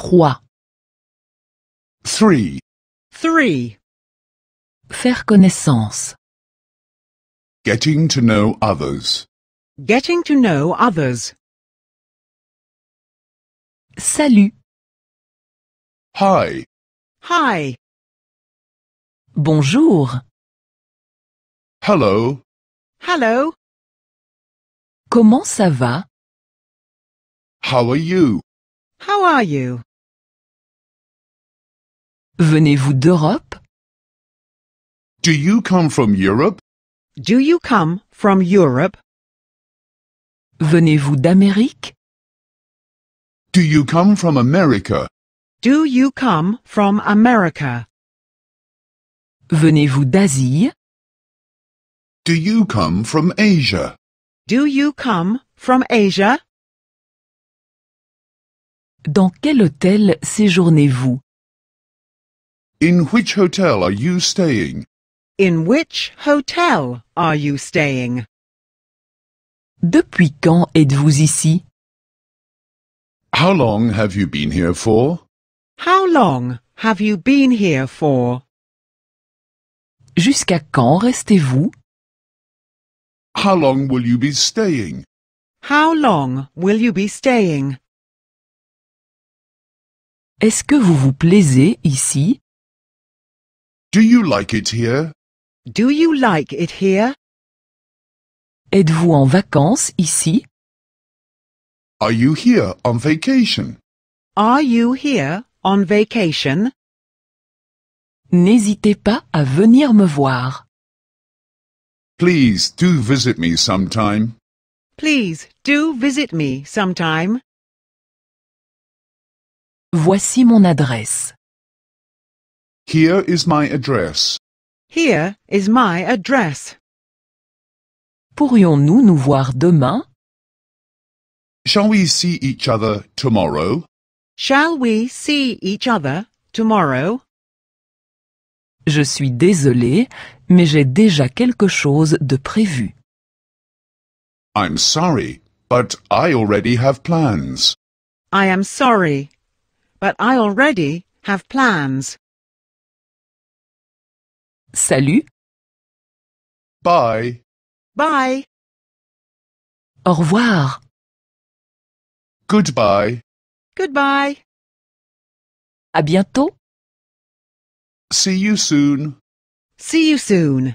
Trois. Three. Three. Faire connaissance. Getting to know others. Getting to know others. Salut. Hi. Hi. Bonjour. Hello. Hello. Comment ça va? How are you? How are you? Venez-vous d'Europe? Do you come from Europe? Do you come from Europe? Venez-vous d'Amérique? Do you come from America? Do you come from America? Venez-vous d'Asie? Do you come from Asia? Do you come from Asia? Dans quel hôtel séjournez-vous? In which hotel are you staying? In which hotel are you staying? Depuis quand êtes-vous ici? How long have you been here for? How long have you been here for? Jusqu'à quand restez-vous? How long will you be staying? How long will you be staying? Est-ce que vous vous plaisez ici? Do you like it here? Do you like it here? Êtes-vous en vacances ici? Are you here on vacation? Are you here on vacation? N'hésitez pas à venir me voir. Please do visit me sometime. Please do visit me sometime. Voici mon adresse. Here is my address. Here is my address. Pourrions-nous nous voir demain? Shall we see each other tomorrow? Shall we see each other tomorrow? Je suis désolé, mais j'ai déjà quelque chose de prévu. I'm sorry, but I already have plans. I am sorry, but I already have plans. Salut, Bye. Bye. au revoir. Goodbye. Goodbye. À bientôt. See you soon. See you soon.